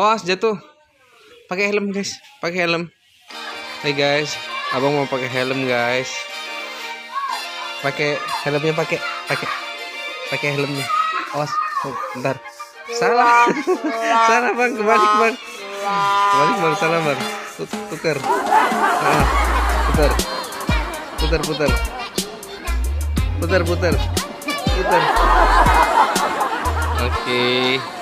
Awas jatuh. Pakai helm guys. Pakai helm. Hai guys. Abang mau pakai helm guys. Pakai helmnya pakai. Pakai. Pakai helmnya. Awas. Oh, bentar. Salah. salah bang. Kebalik bang. Kebalik bang. Salah bang. Tut- Tuker. Ah, putar. Putar putar. Putar putar. Putar. Oke.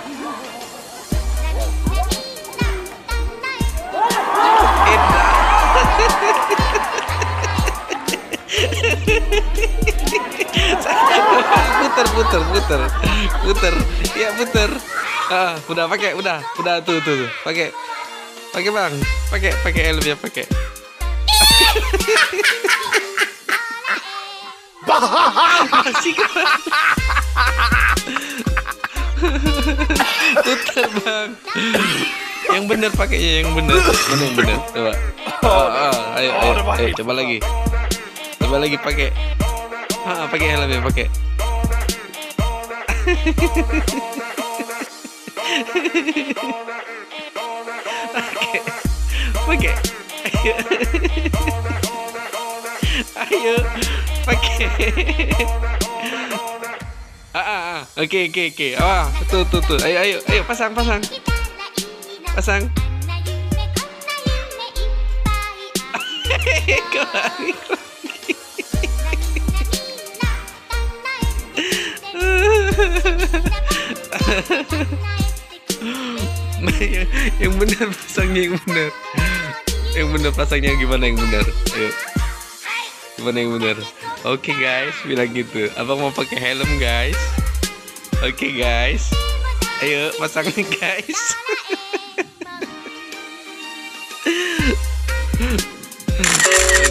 Puter puter puter. Puter. Ya puter. Ah udah pakai udah udah tuh tuh, tuh. pakai pakai bang. Pakai pakai helmnya pakai. Masih puter bang yang bener pakainya yang bener. Mana yang bener. Coba. Oh, oh, ayo, ayo, ayo, coba lagi. Coba lagi pakai. Ah pakai helmnya pakai. Pakai. Ayo ayo pakai. Ah ah ah. Oke oke oke. Ah tuh tuh tuh ayo ayo ayo pasang pasang pasang yang, yang benar pasangnya yang benar. Yang benar pasangnya gimana yang benar? Ayo. Gimana yang benar? Oke guys bilang gitu. Abang mau pakai helm guys. Oke guys. Ayo pasang nih guys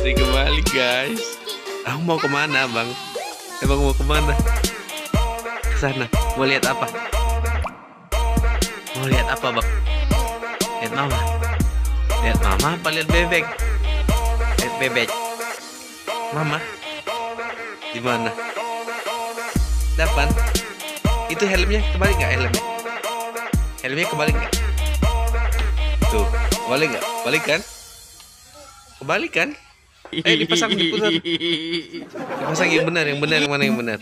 Jadi kembali guys Abang mau ke mana bang? Emang mau ke mana? Ke sana. Mau lihat apa? Mau lihat apa bang? Lihat mama. Lihat mama apa lihat bebek? Lihat bebek. Mama. Di mana? Depan. Itu helmnya kembali nggak helmnya? Helmnya kembali nggak? Tuh, kembali nggak? Balik kan? Kembali kan? Eh dipasang diputar. Dipasang yang benar, yang benar yang mana yang benar?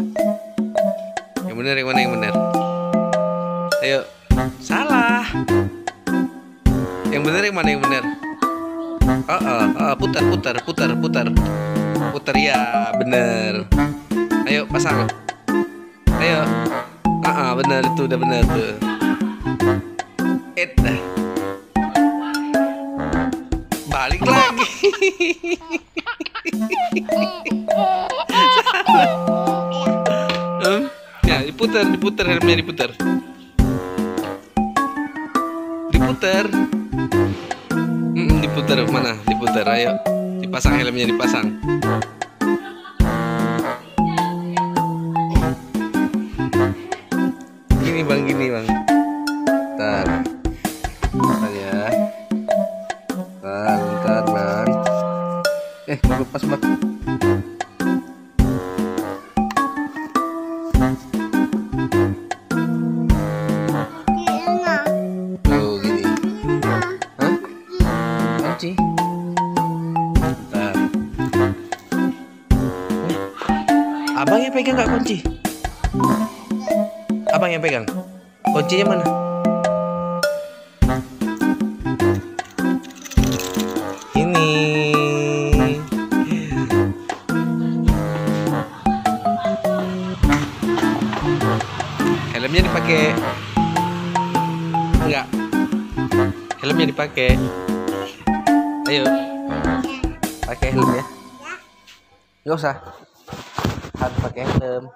Yang benar yang mana yang benar? Ayo. Salah. Yang benar yang mana yang benar? Oh, oh, oh, putar putar putar putar. Putar ya, benar. Ayo pasang. Ayo. Ah, ah, benar itu udah benar tuh. Eh, dah. Ya, diputar, diputar helmnya diputar. Diputar. Diputar mana? Diputar, ayo. Dipasang helmnya dipasang. Eh, lepas. Nih. Abang yang pegang nggak kunci? Abang yang pegang. Kuncinya mana? Helmnya dipakai. Enggak. Helmnya dipakai. Ayo. Pakai helm ya. Enggak usah. Harus pakai helm.